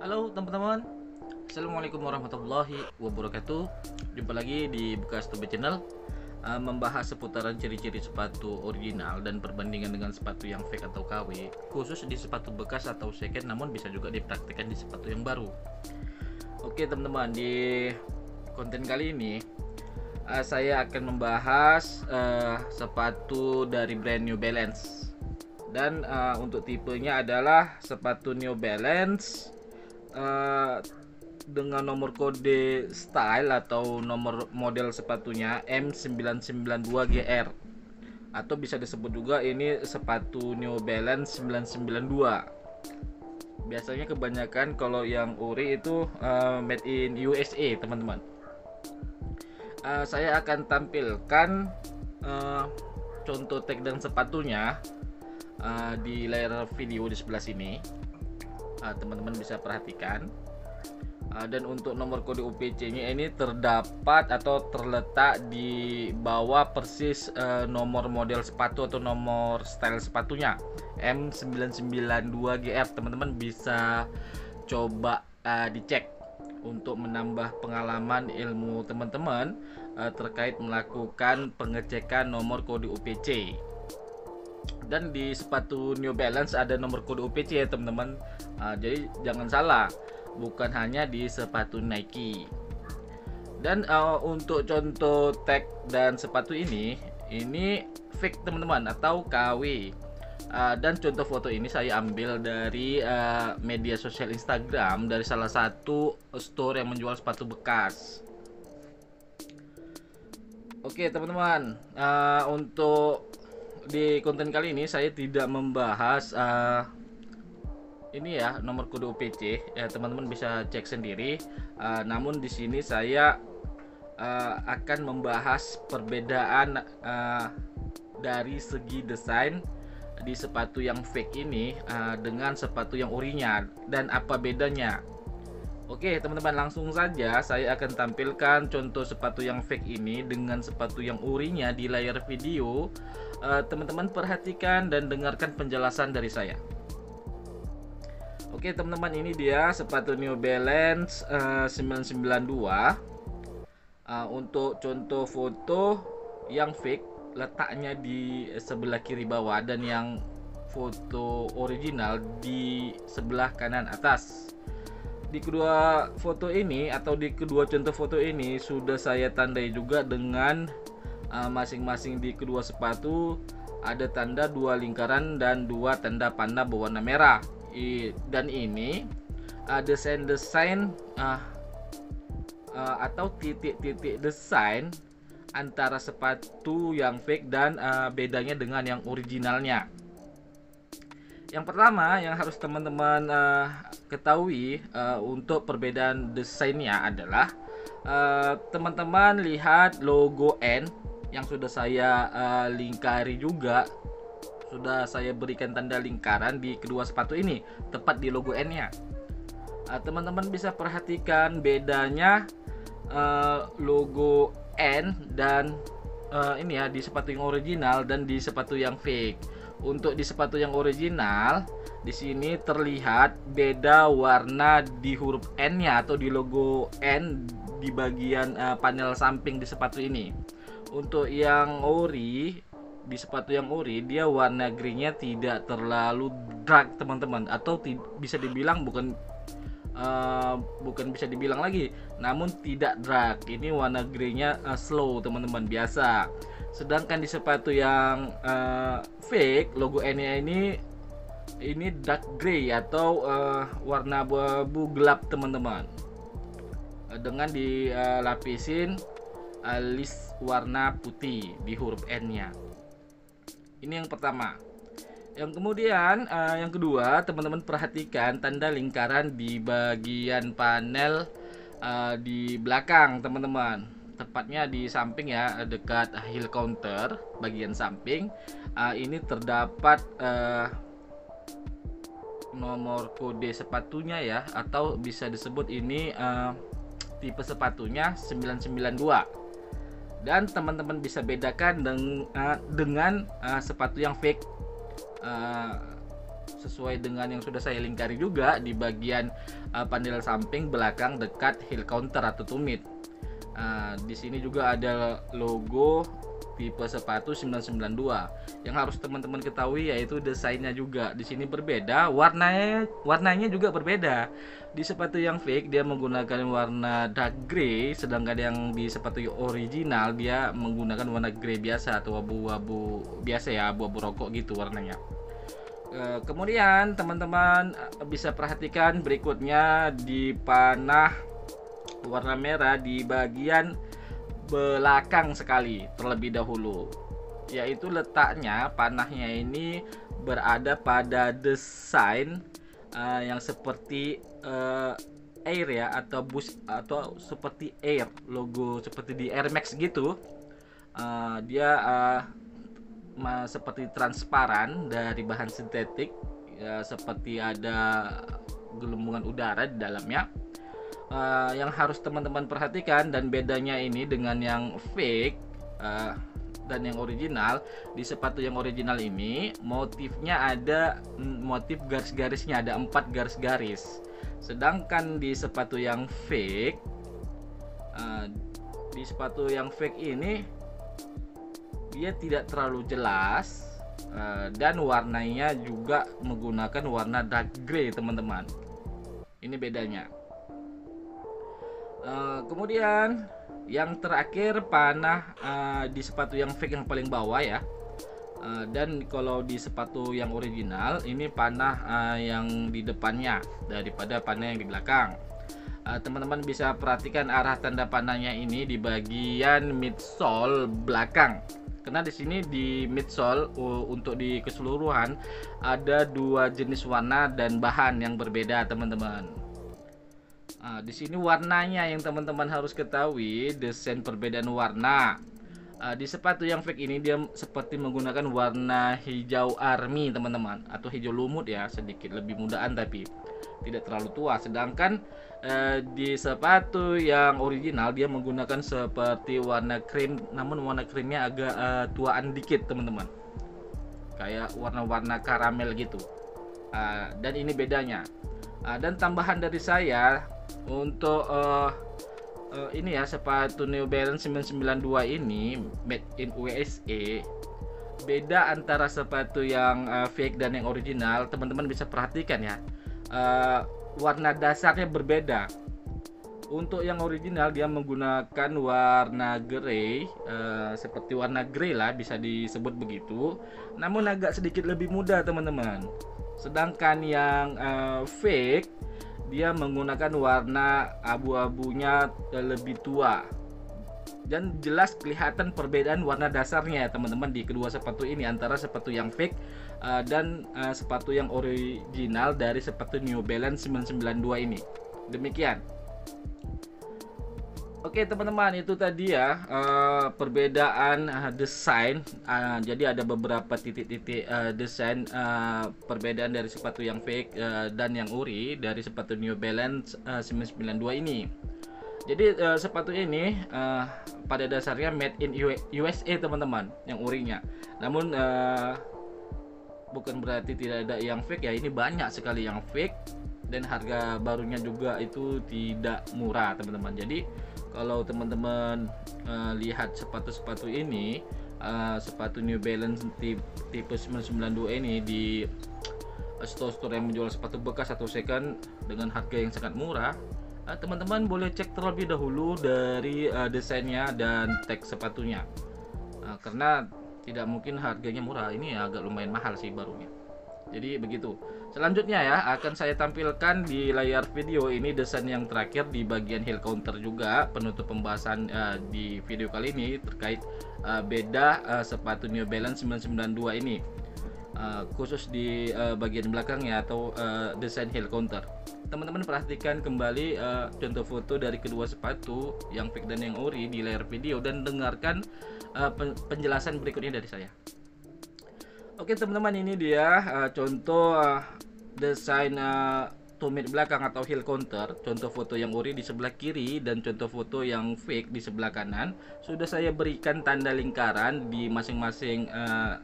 Halo teman-teman. Assalamualaikum warahmatullahi wabarakatuh. Jumpa lagi di Bekas Tobe Channel. Uh, Membahas seputaran ciri-ciri sepatu original Dan perbandingan dengan sepatu yang fake atau KW Khusus di sepatu bekas atau second Namun bisa juga dipraktikkan di sepatu yang baru. Oke teman-teman Di konten kali ini uh, Saya akan membahas uh, Sepatu dari brand New Balance. Dan uh, untuk tipenya adalah sepatu New Balance uh, dengan nomor kode style atau nomor model sepatunya M992GR atau bisa disebut juga ini sepatu New Balance 992 biasanya kebanyakan kalau yang ori itu uh, made in USA teman-teman. Uh, saya akan tampilkan uh, contoh tag dan sepatunya uh, di layar video di sebelah sini teman-teman bisa perhatikan. Uh, dan untuk nomor kode UPC nya ini terdapat atau terletak di bawah persis uh, nomor model sepatu atau nomor style sepatunya. M992GF teman-teman bisa coba dicek untuk menambah pengalaman ilmu teman-teman terkait melakukan pengecekan nomor kode UPC dan di sepatu New Balance ada nomor kode UPC ya teman-teman. Uh, jadi jangan salah bukan hanya di sepatu Nike. Dan uh, untuk contoh tag dan sepatu ini ini fake teman-teman atau KW uh, dan contoh foto ini saya ambil dari uh, media sosial Instagram dari salah satu store yang menjual sepatu bekas. Oke teman-teman. Uh, untuk di konten kali ini saya tidak membahas uh, ini ya nomor kode UPC ya teman-teman bisa cek sendiri. Uh, namun di sini saya uh, akan membahas perbedaan uh, dari segi desain di sepatu yang fake ini uh, dengan sepatu yang orinya. Dan apa bedanya Oke teman-teman langsung saja saya akan tampilkan contoh sepatu yang fake ini dengan sepatu yang urinya di layar video. Eh, Teman-teman uh, perhatikan dan dengarkan penjelasan dari saya. Oke teman-teman ini dia sepatu New Balance uh, 992 uh, Untuk contoh foto yang fake letaknya di sebelah kiri bawah dan yang foto original di sebelah kanan atas di kedua foto ini atau di kedua contoh foto ini sudah saya tandai juga dengan uh, masing-masing uh, di kedua sepatu ada tanda dua lingkaran dan dua tanda panah berwarna merah. I, dan ini uh, desain-desain uh, uh, atau titik-titik desain antara sepatu yang fake dan uh, bedanya dengan yang originalnya yang pertama yang harus teman-teman uh, ketahui uh, untuk perbedaan desainnya adalah uh, teman-teman uh, lihat logo N yang sudah saya uh, lingkari juga sudah saya berikan tanda lingkaran di kedua sepatu ini tepat di logo N-nya. Uh, teman-teman bisa perhatikan bedanya uh, logo N dan uh, ini ya di sepatu yang original dan di sepatu yang fake untuk di sepatu yang original, di sini terlihat beda warna di huruf N-nya atau di logo N di bagian uh, panel samping di sepatu ini. Untuk yang ori, di sepatu yang ori dia warna greennya tidak terlalu dark teman-teman atau bisa dibilang bukan uh, bukan bisa dibilang lagi namun tidak dark ini warna greennya uh, slow teman-teman biasa. Sedangkan di sepatu yang uh, fake logo N-nya ini ini dark gray atau uh, warna abu-abu gelap teman-teman. Dengan dilapisin list warna putih di huruf N-nya. Ini yang pertama yang kemudian uh, yang kedua teman-teman perhatikan tanda lingkaran di bagian panel uh, di belakang teman-teman. Tepatnya di samping ya dekat heel counter bagian samping. Uh, ini terdapat uh, nomor kode sepatunya ya atau bisa disebut ini uh, tipe sepatunya 992 dan teman-teman bisa bedakan dengan, uh, dengan uh, sepatu yang fake uh, sesuai dengan yang sudah saya lingkari juga di bagian uh, panel samping belakang dekat heel counter atau tumit. Uh, di sini juga ada logo tipe sepatu 992 yang harus teman-teman ketahui yaitu desainnya juga. Di sini berbeda warnanya warnanya juga berbeda. Di sepatu yang fake dia menggunakan warna dark grey sedangkan yang di sepatu original dia menggunakan warna grey biasa atau abu-abu biasa ya abu-abu rokok gitu warnanya. E, kemudian teman-teman e, bisa perhatikan berikutnya di panah warna merah di bagian belakang sekali terlebih dahulu. Yaitu letaknya panahnya ini berada pada desain uh, yang seperti uh, air ya atau bus atau seperti air logo seperti di Air Max gitu. Uh, dia uh, seperti transparan dari bahan sintetik ya seperti ada gelembungan udara di dalamnya uh, yang harus teman-teman perhatikan dan bedanya ini dengan yang fake uh, dan yang original di sepatu yang original ini motifnya ada mm, motif garis-garisnya ada empat garis-garis. Sedangkan di sepatu yang fake uh, di sepatu yang fake ini dia tidak terlalu jelas uh, dan warnanya juga menggunakan warna dark grey teman-teman. Ini bedanya Uh, kemudian yang terakhir panah uh, di sepatu yang fake yang paling bawah ya. Uh, dan kalau di sepatu yang original ini panah yang di depannya daripada panah yang di belakang. Teman-teman bisa perhatikan arah tanda panahnya ini di bagian midsole belakang. Karena di sini di midsole untuk di keseluruhan ada dua jenis warna dan bahan yang berbeda teman-teman. Nah, di sini warnanya yang teman-teman harus ketahui, desain perbedaan warna. Uh, di sepatu yang fake ini dia seperti menggunakan warna hijau army teman-teman atau hijau lumut ya sedikit lebih mudaan tapi tidak terlalu tua. Sedangkan uh, di sepatu yang original dia menggunakan seperti warna krim namun warna krimnya agak uh, tuaan dikit teman-teman. Kayak warna-warna karamel gitu. Uh, dan ini bedanya. Uh, dan tambahan dari saya untuk uh, uh, ini ya sepatu New Balance 992 ini made in USA beda antara sepatu yang uh, fake dan yang original. Teman-teman bisa perhatikan ya. Uh, warna dasarnya berbeda. Untuk yang original dia menggunakan warna grey uh, seperti warna grey lah bisa disebut begitu. Namun agak sedikit lebih mudah teman-teman. Sedangkan yang uh, fake dia menggunakan warna abu-abunya lebih tua. Dan jelas kelihatan perbedaan warna dasarnya teman-teman di kedua sepatu ini antara sepatu yang fake uh, dan uh, sepatu yang original dari sepatu New Balance 992 ini. Demikian Oke teman-teman itu tadi ya uh, perbedaan uh, desain. Uh, jadi ada beberapa titik-titik uh, desain uh, perbedaan dari sepatu yang fake uh, dan yang ori dari sepatu New Balance uh, 992 ini. Jadi uh, sepatu ini uh, pada dasarnya made in USA teman-teman yang urinya. Namun uh, bukan berarti tidak ada yang fake ya. Ini banyak sekali yang fake dan harga barunya juga itu tidak murah teman-teman. Jadi kalau teman-teman uh, lihat sepatu-sepatu ini uh, sepatu New Balance tipe, tipe 992 ini di store-store yang menjual sepatu bekas atau second dengan harga yang sangat murah teman-teman uh, boleh cek terlebih dahulu dari uh, desainnya dan teks sepatunya. Uh, karena tidak mungkin harganya murah. Ini agak lumayan mahal sih barunya. Jadi begitu Selanjutnya ya akan saya tampilkan di layar video ini desain yang terakhir di bagian heel counter juga penutup pembahasan uh, di video kali ini terkait uh, beda uh, sepatu New Balance 992 ini uh, khusus di uh, bagian belakangnya atau uh, desain heel counter. Teman-teman perhatikan kembali uh, contoh foto dari kedua sepatu yang fake dan yang ori di layar video dan dengarkan uh, penjelasan berikutnya dari saya. Oke teman-teman ini dia uh, contoh uh, desain uh, tumit belakang atau heel counter. Contoh foto yang ori di sebelah kiri dan contoh foto yang fake di sebelah kanan. Sudah saya berikan tanda lingkaran di masing-masing uh,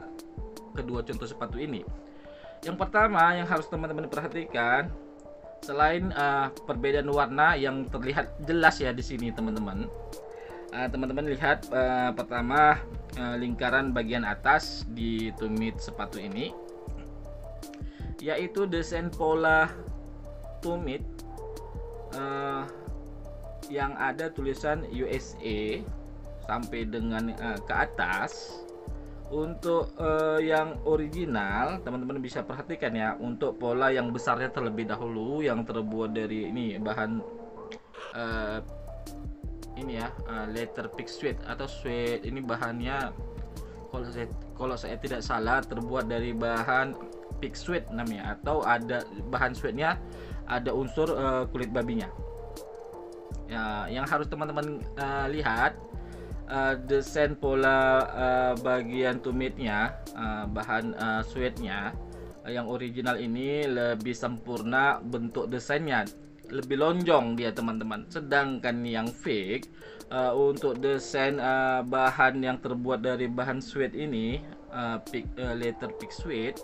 kedua contoh sepatu ini. Yang pertama yang harus teman-teman perhatikan selain uh, perbedaan warna yang terlihat jelas ya di sini teman-teman. Uh, teman-teman lihat uh, pertama uh, lingkaran bagian atas di tumit sepatu ini yaitu desain pola tumit uh, yang ada tulisan USA sampai dengan uh, ke atas. Untuk uh, yang original teman-teman bisa perhatikan ya untuk pola yang besarnya terlebih dahulu yang terbuat dari ini bahan uh, ini ya uh, letter pick suede atau suede ini bahannya kalau saya kalau saya tidak salah terbuat dari bahan pick suede namanya atau ada bahan suede-nya ada unsur uh, kulit babinya. Ya yang harus teman-teman uh, lihat uh, desain pola uh, bagian tumitnya uh, bahan uh, suede-nya uh, yang original ini lebih sempurna bentuk desainnya lebih lonjong dia teman-teman sedangkan yang fake uh, untuk desain uh, bahan yang terbuat dari bahan suede ini uh, pick, uh, letter pick suede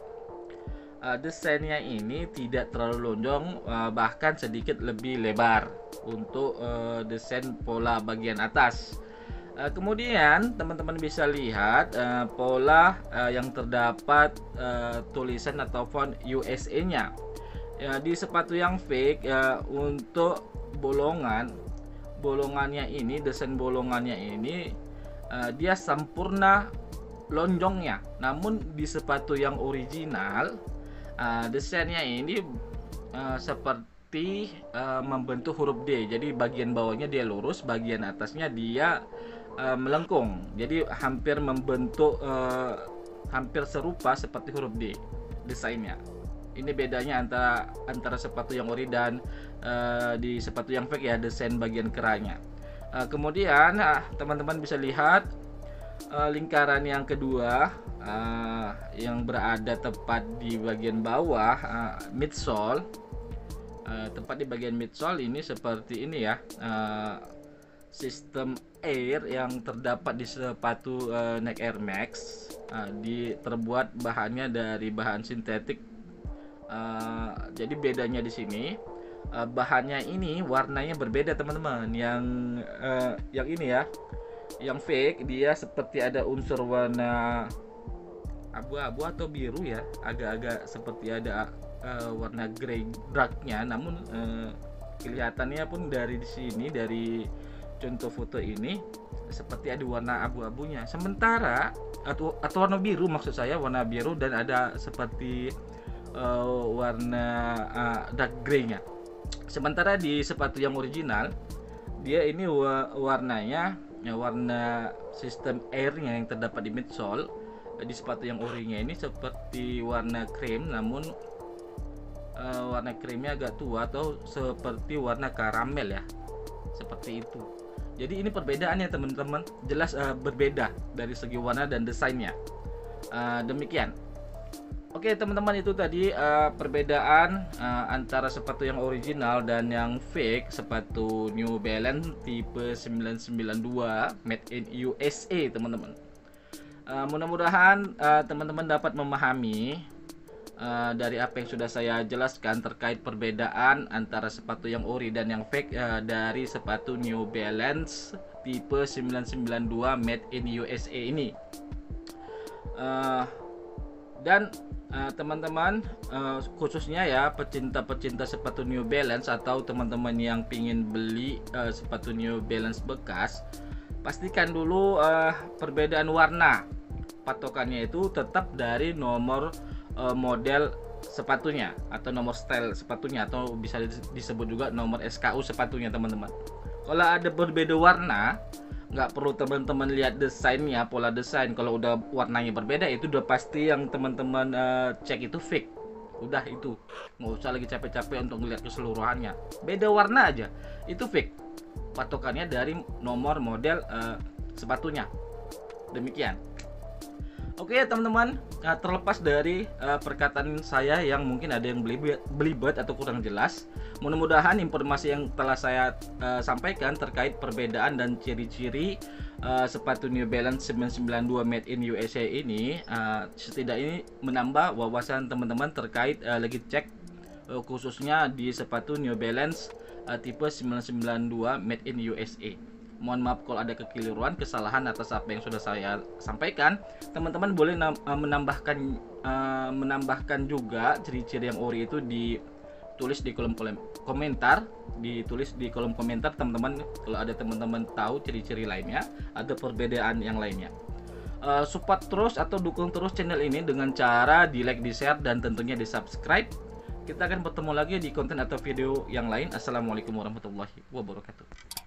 uh, desainnya ini tidak terlalu lonjong uh, bahkan sedikit lebih lebar untuk uh, desain pola bagian atas Uh, kemudian teman-teman bisa lihat uh, pola uh, yang terdapat uh, tulisan atau font USA-nya. Ya, di sepatu yang fake ya untuk bolongan bolongannya ini desain bolongannya ini uh, dia sempurna lonjongnya. Namun di sepatu yang original uh, desainnya ini uh, seperti membentuk huruf D. Jadi bagian bawahnya dia lurus, bagian atasnya dia melengkung jadi hampir membentuk hampir serupa seperti huruf D desainnya ini bedanya antara antara sepatu yang ori dan uh, di sepatu yang fake ya desain bagian kerahnya uh, kemudian teman-teman uh, bisa lihat uh, lingkaran yang kedua uh, yang berada tepat di bagian bawah uh, midsole uh, tepat di bagian midsole ini seperti ini ya uh, sistem air yang terdapat di sepatu uh, Nike Air Max uh, di terbuat bahannya dari bahan sintetik. Uh, jadi bedanya di sini uh, bahannya ini warnanya berbeda teman-teman. Yang uh, yang ini ya, yang fake dia seperti ada unsur warna abu-abu atau biru ya, agak-agak seperti ada uh, warna grey darknya. Namun uh, kelihatannya pun dari sini dari contoh foto ini seperti ada warna abu-abunya sementara atau atau warna biru maksud saya warna biru dan ada seperti uh, warna uh, dark grey-nya sementara di sepatu yang original dia ini wa warnanya ya warna sistem airnya yang terdapat di midsole di sepatu yang orinya ini seperti warna krim namun uh, warna krimnya agak tua atau seperti warna karamel ya. Seperti itu. Jadi ini perbedaannya teman-teman. Jelas uh, berbeda dari segi warna dan desainnya. Uh, demikian oke teman-teman itu tadi uh, perbedaan uh, antara sepatu yang original dan yang fake sepatu New Balance tipe 992 made in USA teman-teman uh, mudah-mudahan uh, teman-teman dapat memahami uh, dari apa yang sudah saya jelaskan terkait perbedaan antara sepatu yang ori dan yang fake uh, dari sepatu New Balance tipe 992 made in USA ini. Uh, dan teman-teman uh, uh, khususnya ya pecinta-pecinta sepatu New Balance atau teman-teman yang pingin beli uh, sepatu New Balance bekas pastikan dulu uh, perbedaan warna patokannya itu tetap dari nomor uh, model sepatunya atau nomor style sepatunya atau bisa disebut juga nomor SKU sepatunya teman-teman. Kalau ada berbeda warna, nggak perlu teman-teman lihat desainnya, pola desain. Kalau udah warnanya berbeda itu udah pasti yang teman-teman uh, cek itu fake. Udah itu, nggak usah lagi capek-capek untuk melihat keseluruhannya. Beda warna aja, itu fake. Patokannya dari nomor model uh, sepatunya. Demikian. Oke teman-teman, uh, terlepas dari uh, perkataan saya yang mungkin ada yang belibet, belibet atau kurang jelas, mudah-mudahan informasi yang telah saya uh, sampaikan terkait perbedaan dan ciri-ciri uh, sepatu New Balance 992 Made in USA ini uh, setidaknya menambah wawasan teman-teman terkait uh, lagi cek uh, khususnya di sepatu New Balance uh, tipe 992 Made in USA mohon maaf kalau ada kekeliruan kesalahan atas apa yang sudah saya sampaikan. Teman-teman boleh uh, menambahkan uh, menambahkan juga ciri-ciri yang ori itu ditulis di kolom kolom komentar ditulis di kolom komentar teman-teman kalau ada teman-teman tahu ciri-ciri lainnya ada perbedaan yang lainnya. Uh, support terus atau dukung terus channel ini dengan cara di like di share dan tentunya di subscribe kita akan bertemu lagi di konten atau video yang lain. Assalamualaikum warahmatullahi wabarakatuh